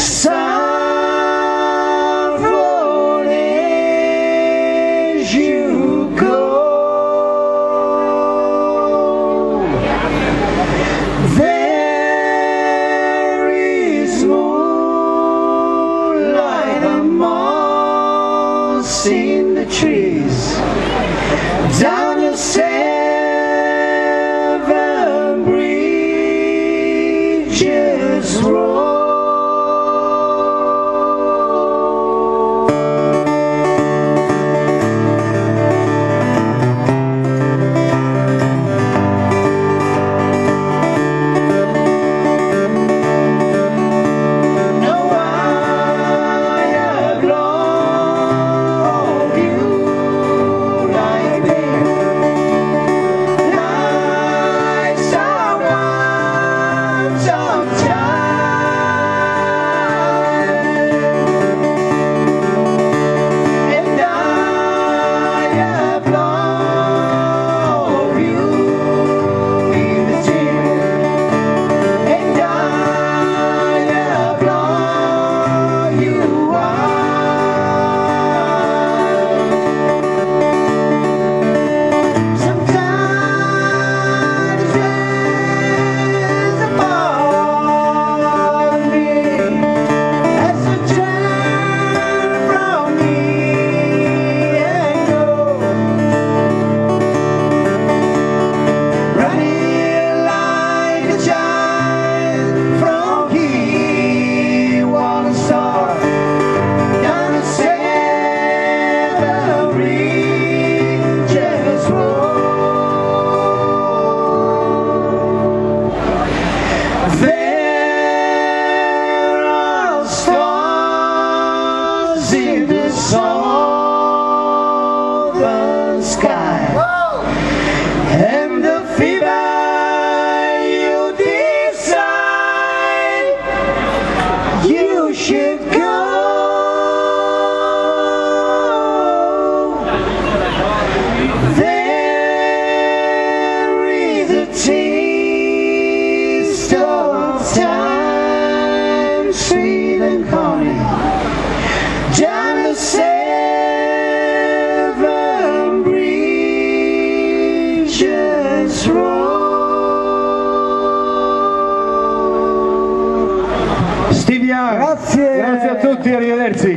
sound rolling as you go. There is moonlight the trees. Down the sand. Roll. There are stars in the southern sky And the you decide You should go Grazie. grazie a tutti, arrivederci.